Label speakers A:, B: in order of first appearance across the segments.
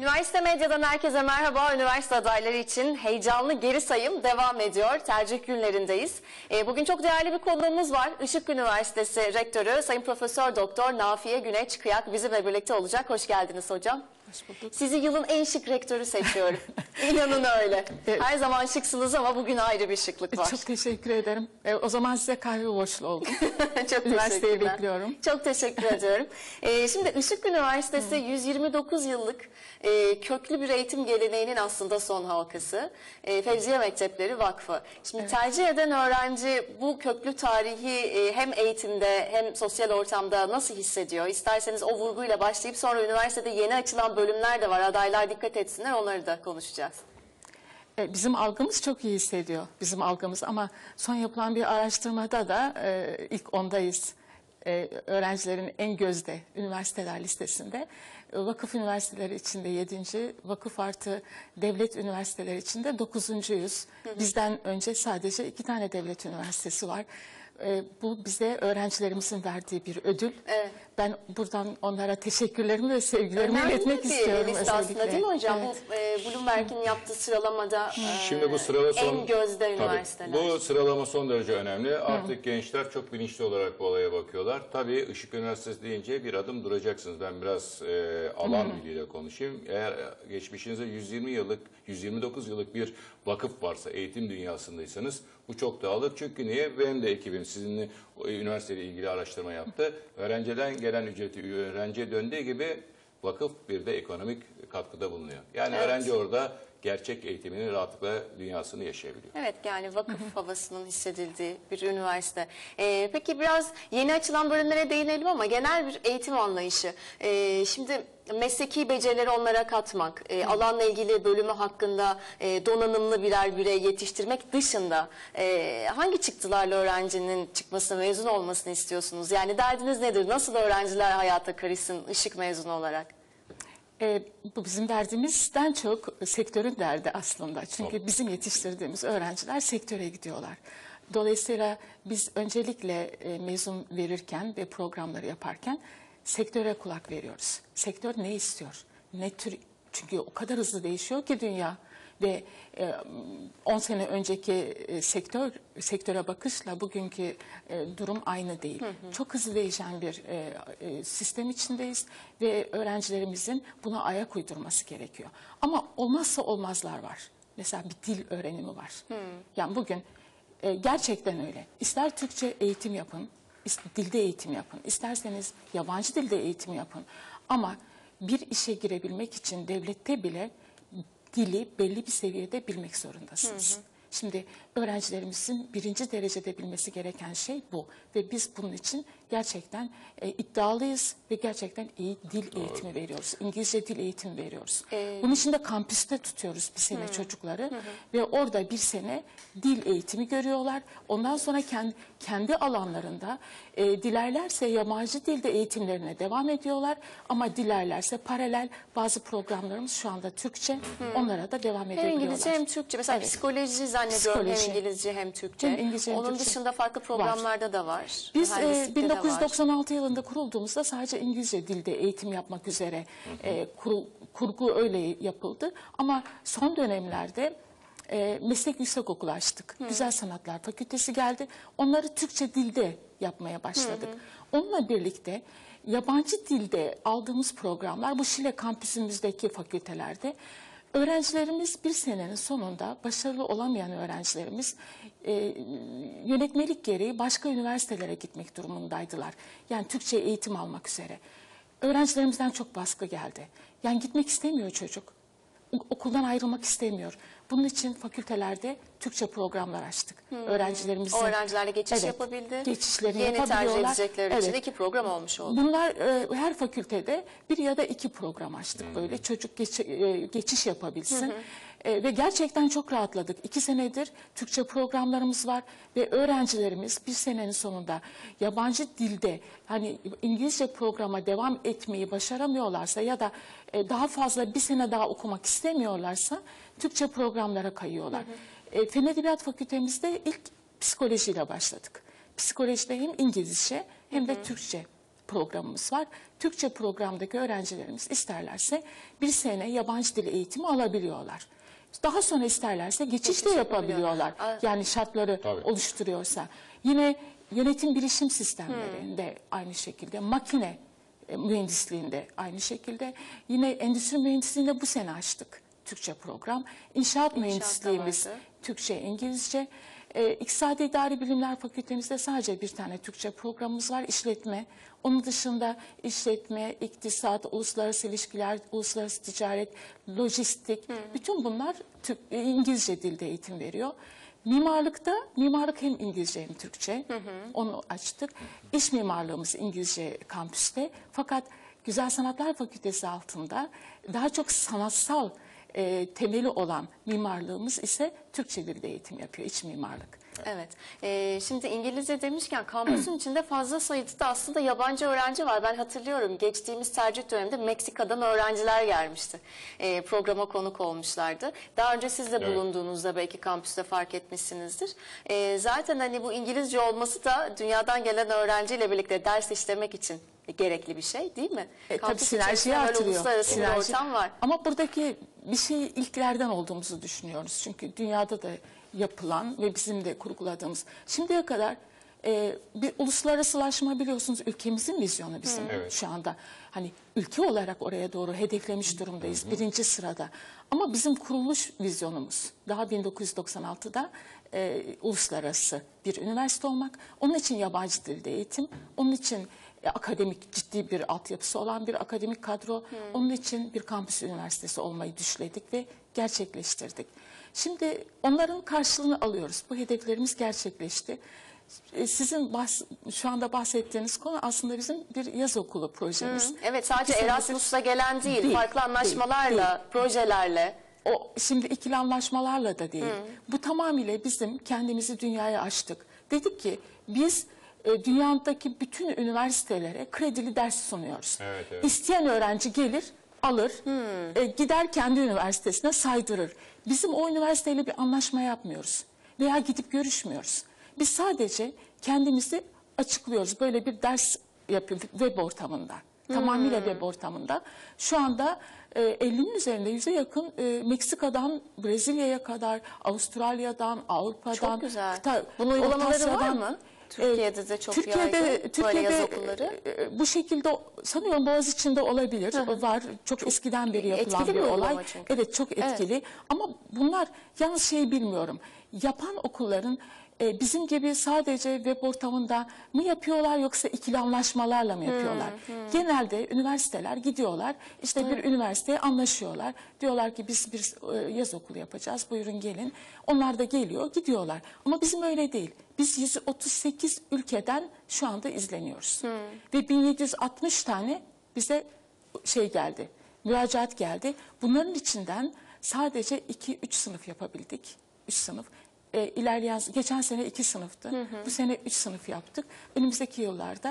A: Üniversite Medya'dan herkese merhaba. Üniversite adayları için heyecanlı geri sayım devam ediyor. Tercih günlerindeyiz. Ee, bugün çok değerli bir konuğumuz var. Işık Üniversitesi Rektörü Sayın Profesör Doktor Nafiye Güneş Kıyak bizimle birlikte olacak. Hoş geldiniz hocam.
B: Hoş bulduk.
A: Sizi yılın en şık rektörü seçiyorum. İnanın öyle.
B: Evet.
A: Her zaman şıksınız ama bugün ayrı bir şıklık var.
B: Çok teşekkür ederim. E, o zaman size kahve borçlu oldum.
A: Çok
B: Üniversiteyi bekliyorum.
A: Çok teşekkür ediyorum. Ee, şimdi Işık Üniversitesi 129 yıllık e, köklü bir eğitim geleneğinin aslında son halkası. E, Fevziye Mektepleri Vakfı. Şimdi tercih eden öğrenci bu köklü tarihi e, hem eğitimde hem sosyal ortamda nasıl hissediyor? İsterseniz o vurguyla başlayıp sonra üniversitede yeni açılan bölümler de var. Adaylar dikkat etsinler onları da konuşacağız.
B: E, bizim algımız çok iyi hissediyor. Bizim algımız ama son yapılan bir araştırmada da e, ilk ondayız. E, öğrencilerin en gözde üniversiteler listesinde. E, vakıf üniversiteleri içinde 7. Vakıf artı devlet üniversiteleri içinde 9.yüz. Bizden önce sadece iki tane devlet üniversitesi var. E, bu bize öğrencilerimizin verdiği bir ödül.
A: Evet.
B: Ben buradan onlara teşekkürlerimi ve sevgilerimi
A: Önemli
B: iletmek
A: bir
B: istiyorum
A: liste aslında
B: özellikle.
A: değil mi hocam?
B: Evet.
A: Bu e, Bloomberg'in yaptığı sıralamada e,
C: Şimdi bu sıralama son...
A: en gözde
C: Tabii,
A: üniversiteler.
C: bu sıralama son derece önemli. Artık gençler çok bilinçli olarak bu olaya bakıyorlar. Tabii Işık Üniversitesi deyince bir adım duracaksınız. Ben biraz e, alan diliyle konuşayım. Eğer geçmişinizde 120 yıllık, 129 yıllık bir vakıf varsa, eğitim dünyasındaysanız bu çok dağılır. Çünkü niye? Benim de ekibim sizinle üniversiteyle ilgili araştırma yaptı. Öğrenciden gelen ücreti öğrenciye döndüğü gibi vakıf bir de ekonomik katkıda bulunuyor. Yani
A: Evet.
C: öğrenci orada gerçek eğitimini rahatlıkla dünyasını yaşayabiliyor.
A: Evet yani vakıf havasının hissedildiği bir üniversite. Ee, peki biraz yeni açılan bölümlere değinelim ama genel bir eğitim anlayışı. Ee, şimdi mesleki becerileri onlara katmak, e, alanla ilgili bölümü hakkında e, donanımlı birer birey yetiştirmek dışında e, hangi çıktılarla öğrencinin çıkmasını, mezun olmasını istiyorsunuz? Yani derdiniz nedir? Nasıl öğrenciler hayata karışsın ışık mezunu olarak?
B: E, bu bizim derdimizden çok sektörün derdi aslında. Çünkü
C: Tabii.
B: bizim yetiştirdiğimiz öğrenciler sektöre gidiyorlar. Dolayısıyla biz öncelikle e, mezun verirken ve programları yaparken sektöre kulak veriyoruz. Sektör ne istiyor? Ne tür çünkü o kadar hızlı değişiyor ki dünya ve e, 10 sene önceki e, sektör sektöre bakışla bugünkü e, durum aynı değil. Çok hızlı değişen bir e, e, sistem içindeyiz ve öğrencilerimizin buna ayak uydurması gerekiyor. Ama olmazsa olmazlar var. Mesela bir dil öğrenimi var. Yani bugün e, gerçekten öyle. İster Türkçe eğitim yapın, dilde eğitim yapın, isterseniz yabancı dilde eğitim yapın. Ama bir işe girebilmek için devlette bile dili belli bir seviyede bilmek zorundasınız. Şimdi öğrencilerimizin birinci derecede bilmesi gereken şey bu ve biz bunun için gerçekten e, iddialıyız ve gerçekten iyi dil eğitimi veriyoruz. İngilizce dil eğitimi veriyoruz. Bunun için de kampüste tutuyoruz bir sene çocukları ve orada bir sene dil eğitimi görüyorlar. Ondan sonra kendi, kendi alanlarında e, dilerlerse yabancı dilde eğitimlerine devam ediyorlar ama dilerlerse paralel bazı programlarımız şu anda Türkçe onlara da devam
A: Hem
B: edebiliyorlar.
A: İngilizce hem Türkçe. Mesela
B: Evet.
A: psikoloji zannediyorum
B: Psikoloji.
A: hem İngilizce hem Türkçe.
B: Hem İngilizce hem
A: Onun
B: Türkçe.
A: dışında farklı programlarda da var.
B: Biz e,
A: var.
B: 1996 yılında kurulduğumuzda sadece İngilizce dilde eğitim yapmak üzere e, kurul- kurgu öyle yapıldı. Ama son dönemlerde e, meslek yüksekokulu açtık. Güzel Sanatlar Fakültesi geldi. Onları Türkçe dilde yapmaya başladık. Onunla birlikte yabancı dilde aldığımız programlar bu Şile kampüsümüzdeki fakültelerde Öğrencilerimiz bir senenin sonunda başarılı olamayan öğrencilerimiz e, yönetmelik gereği başka üniversitelere gitmek durumundaydılar. Yani Türkçe eğitim almak üzere. Öğrencilerimizden çok baskı geldi. Yani gitmek istemiyor çocuk. Okuldan ayrılmak istemiyor. Bunun için fakültelerde Türkçe programlar açtık. Öğrencilerimizin
A: O öğrencilerle geçiş
B: Evet,
A: yapabildi.
B: Geçişlerini
A: Yeni tercih
B: yapabiliyorlar.
A: edecekleri için
B: Evet.
A: iki program olmuş oldu.
B: Bunlar e, her fakültede bir ya da iki program açtık böyle çocuk geç- e, geçiş yapabilsin. E, ve gerçekten çok rahatladık. İki senedir Türkçe programlarımız var ve öğrencilerimiz bir senenin sonunda yabancı dilde hani İngilizce programa devam etmeyi başaramıyorlarsa ya da e, daha fazla bir sene daha okumak istemiyorlarsa Türkçe programlara kayıyorlar. E, Fen Edebiyat Fakültemizde ilk psikolojiyle başladık. Psikolojide hem İngilizce hem de Türkçe programımız var. Türkçe programdaki öğrencilerimiz isterlerse bir sene yabancı dil eğitimi alabiliyorlar. Daha sonra isterlerse geçiş de yapabiliyorlar.
A: yapabiliyor.
B: Yani şartları
C: Tabii.
B: oluşturuyorsa. Yine yönetim bilişim sistemlerinde aynı şekilde makine e, mühendisliğinde aynı şekilde yine endüstri mühendisliğinde bu sene açtık Türkçe program. İnşaat mühendisliğimiz
A: vardı.
B: Türkçe, İngilizce. E, İktisadi İdari Bilimler Fakültemizde sadece bir tane Türkçe programımız var, işletme. Onun dışında işletme, iktisat, uluslararası ilişkiler, uluslararası ticaret, lojistik, bütün bunlar Türk, e, İngilizce dilde eğitim veriyor. Mimarlıkta, mimarlık hem İngilizce hem Türkçe. Onu açtık. İş mimarlığımız İngilizce kampüste. Fakat Güzel Sanatlar Fakültesi altında daha çok sanatsal e, temeli olan mimarlığımız ise Türkçe dilde eğitim yapıyor, iç mimarlık.
A: Evet. Ee, şimdi İngilizce demişken kampüsün içinde fazla sayıda da aslında yabancı öğrenci var. Ben hatırlıyorum geçtiğimiz tercih döneminde Meksika'dan öğrenciler gelmişti. Ee, programa konuk olmuşlardı. Daha önce siz de
C: Evet.
A: bulunduğunuzda belki kampüste fark etmişsinizdir. Ee, zaten hani bu İngilizce olması da dünyadan gelen öğrenciyle birlikte ders işlemek için gerekli bir şey değil mi?
B: E, tabii sinerjiyi artırıyor.
A: uluslararası bir
B: Sinerji.
A: ortam var.
B: Ama buradaki bir şey ilklerden olduğumuzu düşünüyoruz. Çünkü dünyada da yapılan ve bizim de kurguladığımız. Şimdiye kadar e, bir uluslararasılaşma biliyorsunuz ülkemizin vizyonu bizim
C: Evet.
B: şu anda. Hani ülke olarak oraya doğru hedeflemiş durumdayız. Birinci sırada. Ama bizim kuruluş vizyonumuz daha 1996'da e, uluslararası bir üniversite olmak. Onun için yabancı dilde eğitim. Onun için akademik ciddi bir altyapısı olan bir akademik kadro. Onun için bir kampüs üniversitesi olmayı düşledik ve gerçekleştirdik. Şimdi onların karşılığını alıyoruz. Bu hedeflerimiz gerçekleşti. E, Sizin bahs- şu anda bahsettiğiniz konu aslında bizim bir yaz okulu projemiz.
A: Evet sadece Erasmus'la gelen değil,
B: Değil,
A: farklı
B: değil,
A: anlaşmalarla, projelerle.
B: O şimdi ikili anlaşmalarla da değil. Bu tamamıyla bizim kendimizi dünyaya açtık. Dedik ki biz e, dünyadaki bütün üniversitelere kredili ders sunuyoruz.
C: Evet, evet.
B: İsteyen öğrenci gelir, alır, e, gider kendi üniversitesine saydırır. Bizim o üniversiteyle bir anlaşma yapmıyoruz veya gidip görüşmüyoruz. Biz sadece kendimizi açıklıyoruz. Böyle bir ders yapıyoruz web ortamında. Tamamıyla web ortamında. Şu anda e, 50'nin üzerinde yüze yakın e, Meksika'dan Brezilya'ya kadar, Avustralya'dan, Avrupa'dan.
A: Çok güzel.
B: kıta-
A: Bunun uygulamaları var mı? Türkiye'de de çok
B: Türkiye'de,
A: yaygın
B: Türkiye'de
A: böyle yaz okulları.
B: e, bu şekilde sanıyorum Boğaziçi'nde olabilir. Var. Çok, eskiden beri yapılan bir olay.
A: çünkü.
B: Evet çok etkili. Ama bunlar yalnız şey bilmiyorum. Yapan okulların e, bizim gibi sadece web ortamında mı yapıyorlar yoksa ikili anlaşmalarla mı yapıyorlar? Genelde üniversiteler gidiyorlar. işte bir üniversiteye anlaşıyorlar. Diyorlar ki biz bir e, yaz okulu yapacağız. Buyurun gelin. Onlar da geliyor, gidiyorlar. Ama bizim öyle değil. Biz 138 ülkeden şu anda izleniyoruz. Ve 1760 tane bize şey geldi, müracaat geldi. Bunların içinden sadece 2-3 sınıf yapabildik. 3 sınıf. E, ilerleyen, geçen sene 2 sınıftı. Bu sene 3 sınıf yaptık. Önümüzdeki yıllarda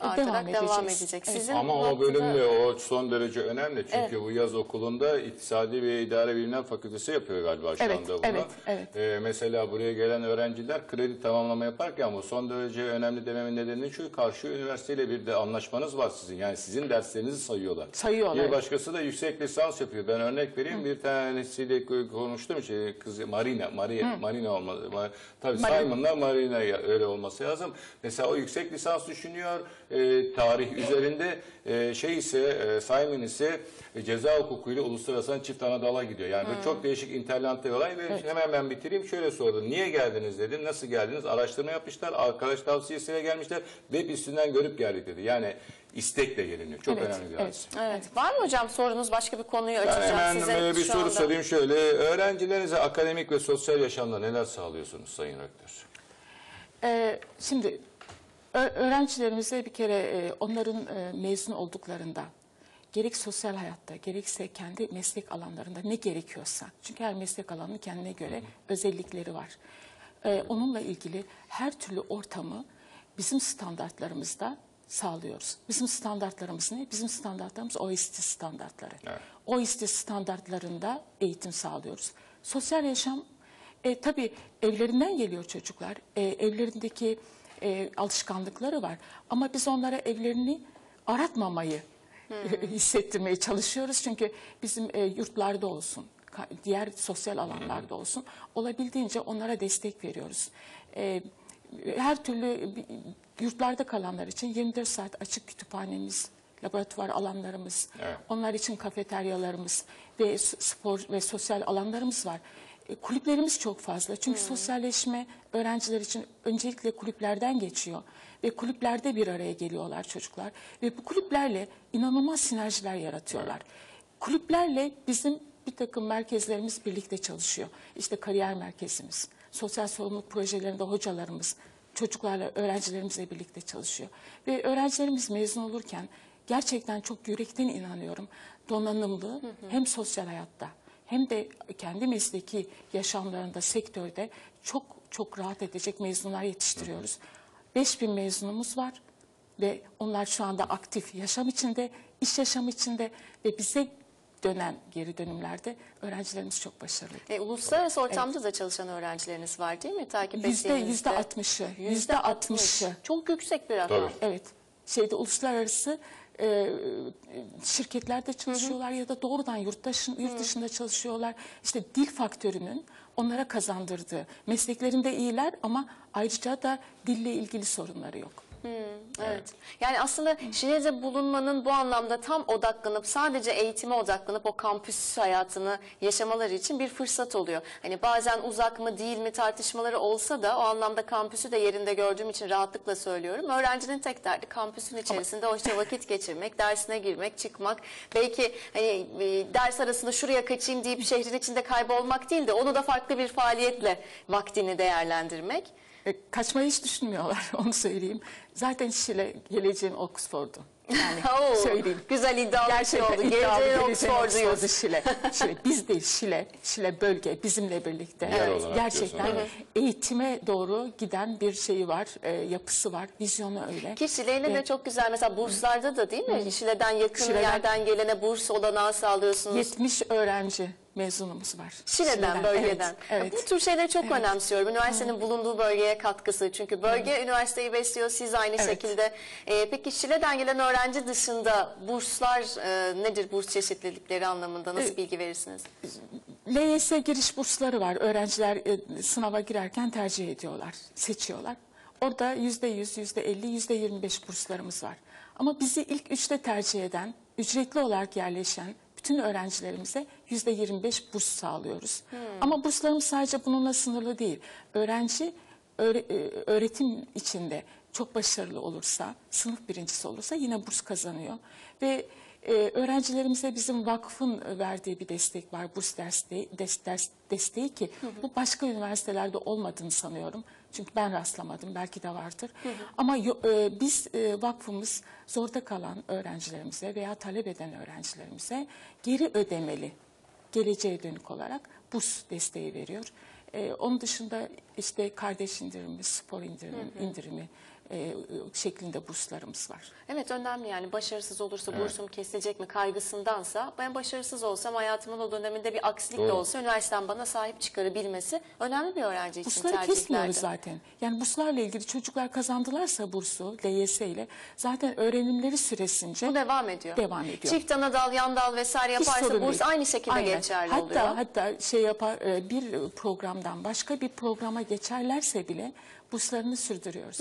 B: e,
A: artarak
B: devam edeceğiz.
A: devam edecek.
B: Evet.
A: Sizin
C: Ama o
A: noktada-
C: bölüm de o son derece önemli. Çünkü bu yaz okulunda İktisadi ve İdare Bilimler Fakültesi yapıyor galiba şu
B: Evet,
C: anda bunu.
B: evet, evet.
C: Ee, mesela buraya gelen öğrenciler kredi tamamlama yaparken bu son derece önemli dememin nedeni şu karşı üniversiteyle bir de anlaşmanız var sizin. Yani sizin derslerinizi sayıyorlar.
B: Sayıyorlar,
C: Bir
B: evet.
C: başkası da yüksek lisans yapıyor. Ben örnek vereyim. Bir tanesiyle konuştum. Şey, kız Marina, Maria, Marina olmalı. Ma- Tabii
B: Marina.
C: Simon'la Marina öyle olması lazım. Mesela o yüksek lisans düşünüyor. E, tarih üzerinde e, şey ise e, Simon ise e, ceza hukukuyla uluslararası çift ana dala gidiyor. Yani böyle çok değişik interlant bir olay ve hemen ben bitireyim. Şöyle sordum. Niye geldiniz dedim. Nasıl geldiniz? Araştırma yapmışlar. Arkadaş tavsiyesiyle gelmişler. Web üstünden görüp geldik dedi. Yani istekle geliniyor. Çok
B: Evet,
C: önemli bir
B: evet.
C: hadise.
A: Evet. Var mı hocam sorunuz? Başka bir konuyu
C: Ben
A: açacağım
C: hemen
A: size.
C: e, bir
A: şu
C: soru
A: anda.
C: sorayım şöyle. Öğrencilerinize akademik ve sosyal yaşamda neler sağlıyorsunuz Sayın Rektör?
B: Ee, şimdi ö- öğrencilerimize bir kere e, onların e, mezun olduklarında gerek sosyal hayatta gerekse kendi meslek alanlarında ne gerekiyorsa çünkü her meslek alanının kendine göre özellikleri var. Ee, onunla ilgili her türlü ortamı bizim standartlarımızda sağlıyoruz. Bizim standartlarımız ne? Bizim standartlarımız OECD standartları.
C: Evet.
B: OECD standartlarında eğitim sağlıyoruz. Sosyal yaşam e, tabii evlerinden geliyor çocuklar. E, evlerindeki e, alışkanlıkları var. Ama biz onlara evlerini aratmamayı hissettirmeye çalışıyoruz. Çünkü bizim e, yurtlarda olsun, diğer sosyal alanlarda olsun olabildiğince onlara destek veriyoruz. E, her türlü yurtlarda kalanlar için 24 saat açık kütüphanemiz, laboratuvar alanlarımız,
C: Evet.
B: onlar için kafeteryalarımız ve spor ve sosyal alanlarımız var. E, Kulüplerimiz çok fazla. Çünkü sosyalleşme öğrenciler için öncelikle kulüplerden geçiyor. Ve kulüplerde bir araya geliyorlar çocuklar. Ve bu kulüplerle inanılmaz sinerjiler yaratıyorlar. Kulüplerle bizim bir takım merkezlerimiz birlikte çalışıyor. İşte kariyer merkezimiz, sosyal sorumluluk projelerinde hocalarımız, çocuklarla, öğrencilerimizle birlikte çalışıyor. Ve öğrencilerimiz mezun olurken gerçekten çok yürekten inanıyorum donanımlı hem sosyal hayatta hem de kendi mesleki yaşamlarında, sektörde çok çok rahat edecek mezunlar yetiştiriyoruz. 5000 mezunumuz var ve onlar şu anda aktif yaşam içinde, iş yaşamı içinde ve bize dönen geri dönümlerde öğrencilerimiz çok başarılı.
A: E, uluslararası ortamda da çalışan öğrencileriniz var değil mi? Takip
B: Yüzde
A: ettiğinizde.
B: yüzde altmışı, yüzde altmışı.
A: Çok yüksek bir rakam.
C: Tabii.
B: Evet. Şeyde uluslararası e, şirketlerde çalışıyorlar ya da doğrudan yurt, dışı, yurt dışında çalışıyorlar. İşte dil faktörünün onlara kazandırdığı mesleklerinde iyiler ama ayrıca da dille ilgili sorunları yok.
A: Evet. Yani aslında Şile'de bulunmanın bu anlamda tam odaklanıp sadece eğitime odaklanıp o kampüs hayatını yaşamaları için bir fırsat oluyor. Hani bazen uzak mı değil mi tartışmaları olsa da o anlamda kampüsü de yerinde gördüğüm için rahatlıkla söylüyorum. Öğrencinin tek derdi kampüsün içerisinde hoşça vakit geçirmek, dersine girmek, çıkmak. Belki hani e, ders arasında şuraya kaçayım deyip şehrin içinde kaybolmak değil de onu da farklı bir faaliyetle vaktini değerlendirmek.
B: E, kaçmayı hiç düşünmüyorlar onu söyleyeyim. Zaten Şile geleceğin Oxford'u. Yani
A: Oo,
B: söyleyeyim.
A: Güzel iddialı bir şey
B: Gerçekten
A: oldu.
B: iddialı
A: Geleceğin Oxford'uyuz.
B: Oxford'u Şile. Şile. Biz değil Şile. Şile bölge bizimle birlikte.
C: Yer olarak
B: Gerçekten eğitime doğru giden bir şeyi var, e, yapısı var, vizyonu öyle.
A: Ki Şile'yle de çok güzel mesela burslarda da değil mi? Şile'den yakın
B: Şile'den-
A: yerden gelene burs olanağı sağlıyorsunuz.
B: 70 öğrenci mezunumuz var.
A: Şile'den, bölgeden.
B: Evet.
A: Bu tür şeyleri çok önemsiyorum. Üniversitenin bulunduğu bölgeye katkısı. Çünkü bölge üniversiteyi besliyor, siz aynı
B: Evet.
A: şekilde. Ee, peki Şile'den gelen öğrenci dışında burslar e, nedir? Burs çeşitlilikleri anlamında nasıl
B: Evet.
A: bilgi verirsiniz?
B: LYS giriş bursları var. Öğrenciler e, sınava girerken tercih ediyorlar, seçiyorlar. Orada yüzde yüz, yüzde elli, yüzde yirmi beş burslarımız var. Ama bizi ilk üçte tercih eden, ücretli olarak yerleşen bütün öğrencilerimize yüzde yirmi beş burs sağlıyoruz. Ama burslarımız sadece bununla sınırlı değil. Öğrenci öğre- e, öğretim içinde çok başarılı olursa, sınıf birincisi olursa yine burs kazanıyor. Ve e, öğrencilerimize bizim vakfın verdiği bir destek var, burs desteği, des, ders, desteği ki bu başka üniversitelerde olmadığını sanıyorum. Çünkü ben rastlamadım, belki de vardır. Ama yo- e, biz e, vakfımız zorda kalan öğrencilerimize veya talep eden öğrencilerimize geri ödemeli, geleceğe dönük olarak burs desteği veriyor. E, onun dışında işte kardeş indirimi, spor indirimi, indirimi e, şeklinde burslarımız var.
A: Evet önemli yani başarısız olursa bursum kesilecek mi kaygısındansa ben başarısız olsam hayatımın o döneminde bir aksilik de
C: Doğru.
A: olsa üniversitem bana sahip çıkarabilmesi önemli bir öğrenci için
B: Bursları kesmiyoruz zaten. Yani burslarla ilgili çocuklar kazandılarsa bursu LYS ile zaten öğrenimleri süresince
A: Bu devam ediyor.
B: Devam ediyor.
A: Çift ana dal, yan dal vesaire yaparsa burs
B: değil.
A: aynı şekilde
B: Aynen.
A: geçerli
B: hatta,
A: oluyor.
B: Hatta şey yapar e, bir programdan başka bir programa geçerlerse bile burslarını sürdürüyoruz.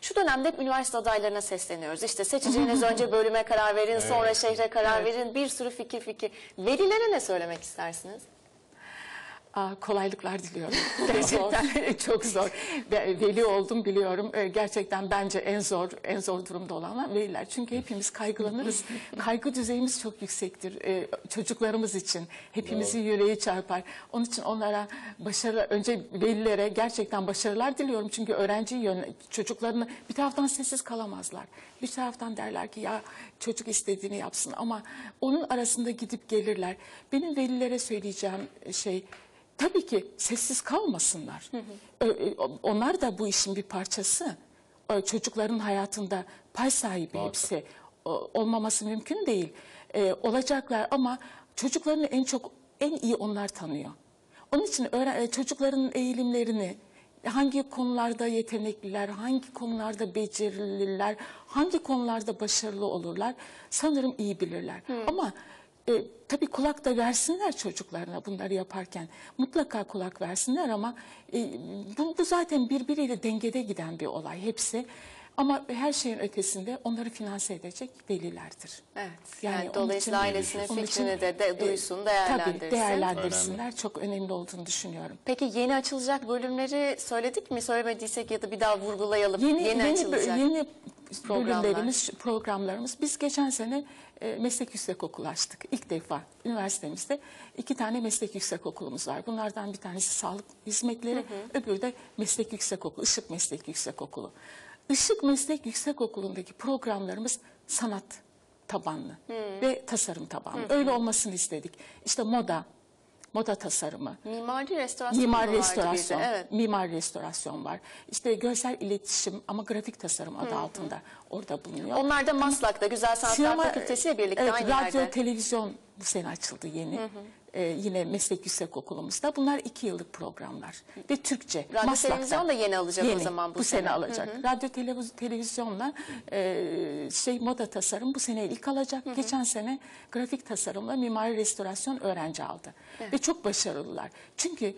A: Şu dönemde hep üniversite adaylarına sesleniyoruz. İşte seçeceğiniz önce bölüme karar verin, sonra şehre karar verin. Bir sürü fikir fikir. Velilere ne söylemek istersiniz?
B: Aa, kolaylıklar diliyorum. Gerçekten çok zor. Ve Veli oldum biliyorum. Ee, Gerçekten bence en zor, en zor durumda olanlar veliler. Çünkü hepimiz kaygılanırız. Kaygı düzeyimiz çok yüksektir ee, çocuklarımız için. Hepimizi yüreği çarpar. Onun için onlara başarı, önce velilere gerçekten başarılar diliyorum. Çünkü öğrenci yön, çocuklarını bir taraftan sessiz kalamazlar. Bir taraftan derler ki ya çocuk istediğini yapsın ama onun arasında gidip gelirler. Benim velilere söyleyeceğim şey Tabii ki sessiz kalmasınlar. Onlar da bu işin bir parçası. Çocukların hayatında pay sahibi hepsi. O- Olmaması mümkün değil. Olacaklar ama çocuklarını en çok, en iyi onlar tanıyor. Onun için e, çocukların eğilimlerini, hangi konularda yetenekliler, hangi konularda becerililer, hangi konularda başarılı olurlar sanırım iyi bilirler. Ama e, tabii kulak da versinler çocuklarına bunları yaparken. Mutlaka kulak versinler ama e, bu, bu zaten birbiriyle dengede giden bir olay hepsi. Ama her şeyin ötesinde onları finanse edecek velilerdir.
A: Evet.
B: Yani
A: Yani, dolayısıyla
B: için-
A: ailesinin
B: onun için,
A: fikrini de, de
B: e,
A: duysun, değerlendirsin.
B: Tabii değerlendirsinler. Çok önemli olduğunu düşünüyorum.
A: Peki yeni açılacak bölümleri söyledik mi? Söylemediysek ya da bir daha vurgulayalım.
B: Yeni yeni
A: açılacak.
B: yeni
A: programlar.
B: bölümlerimiz, programlarımız. Biz geçen sene e, meslek yüksekokulu açtık. İlk defa üniversitemizde iki tane meslek yüksekokulumuz var. Bunlardan bir tanesi sağlık hizmetleri, öbürü de meslek yüksekokulu, Işık Meslek Yüksekokulu. Işık Meslek Yüksekokulu'ndaki programlarımız sanat tabanlı ve tasarım tabanlı. Öyle olmasını istedik. İşte moda, moda tasarımı,
A: Mimari restorasyon
B: Mimar
A: vardı
B: restorasyon,
A: Evet.
B: mimar restorasyon var. İşte görsel iletişim ama grafik tasarım adı altında orada bulunuyor.
A: Onlar da Maslak'ta Güzel Sanatlar
B: Sinema,
A: Fakültesi ile birlikte
B: evet,
A: aynı
B: radyo,
A: yerde.
B: televizyon bu sene açıldı yeni. Ee, yine meslek yüksek okulumuzda. Bunlar iki yıllık programlar. Ve Türkçe.
A: Radyo,
B: Maslak'ta.
A: televizyon da yeni alacak o zaman bu
B: bu sene.
A: sene.
B: alacak. Radyo, televiz- televizyonla e, şey moda tasarım bu sene ilk alacak. Geçen sene grafik tasarımla mimari restorasyon öğrenci aldı. Ve çok başarılılar. Çünkü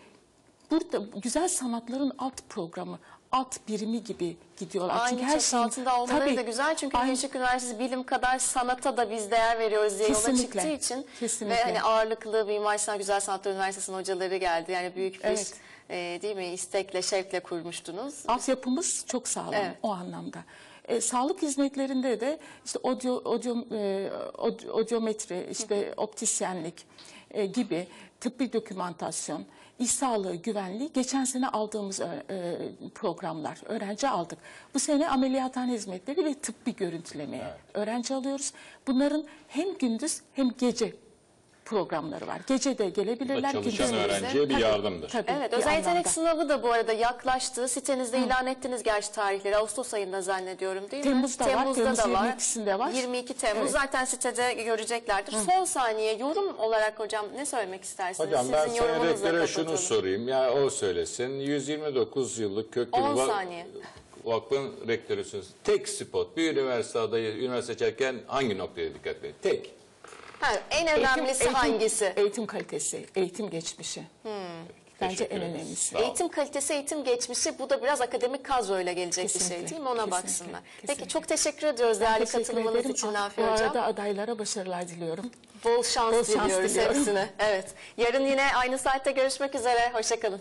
B: burada güzel sanatların alt programı, alt birimi gibi gidiyorlar.
A: Aynı
B: Çünkü her şeyin
A: altında olmaları
B: Tabii,
A: da güzel çünkü
B: aynı-
A: Gençlik Üniversitesi bilim kadar sanata da biz değer veriyoruz diye yola çıktığı için
B: kesinlikle.
A: ve hani ağırlıklı Mimar Sinan Güzel Sanatlar Üniversitesi'nin hocaları geldi. Yani büyük bir
B: Evet.
A: e, değil mi istekle, şevkle kurmuştunuz.
B: Altyapımız çok sağlam
A: Evet.
B: o anlamda. E, sağlık hizmetlerinde de işte audio, audio, e, aud- audiometri, işte optisyenlik e, gibi tıbbi dokümantasyon, iş sağlığı, güvenliği geçen sene aldığımız e, e, programlar. Öğrenci aldık. Bu sene ameliyathane hizmetleri ve tıbbi görüntülemeye öğrenci alıyoruz. Bunların hem gündüz hem gece programları var. Gece de gelebilirler.
C: Çalışan
B: gündüz de-
C: öğrenciye bir
B: Tabii,
C: yardımdır.
B: tabii,
A: Evet,
B: bir
A: özel yetenek
B: anlamda.
A: sınavı da bu arada yaklaştı. Sitenizde ilan ettiniz gerçi tarihleri. Ağustos ayında zannediyorum değil mi?
B: Temmuz'da var, Temmuz 22'sinde var.
A: 22 Temmuz
B: Evet.
A: zaten sitede göreceklerdir. Son saniye yorum olarak hocam ne söylemek istersiniz?
C: Hocam ben
A: Sizin yorumunuzla
C: Rektör'e şunu
A: kapatalım.
C: sorayım. Ya o söylesin. 129 yıllık köklü
A: 10
C: bir vak-
A: saniye.
C: vakfın rektörüsünüz. Tek spot bir üniversite adayı üniversite seçerken hangi noktaya dikkat edin? Tek.
A: Ha, en önemlisi
B: eğitim-
A: hangisi?
B: Eğitim kalitesi, eğitim geçmişi. Bence
C: Teşekkür
B: en önemlisi.
A: Eğitim kalitesi, eğitim geçmişi bu da biraz akademik kadroyla gelecek bir şey
B: Kesinlikle,
A: değil mi? Ona
B: kesinlikle,
A: baksınlar. Peki
B: kesinlikle.
A: çok teşekkür ediyoruz değerli
B: Teşekkür
A: katılımınız
B: ederim.
A: için
B: Ah,
A: Nafi
B: Bu
A: Hocam.
B: arada adaylara başarılar diliyorum.
A: Bol şans
B: Bol şans
A: diliyoruz
B: diliyorum.
A: hepsine. Evet. Yarın yine aynı saatte görüşmek üzere. Hoşçakalın.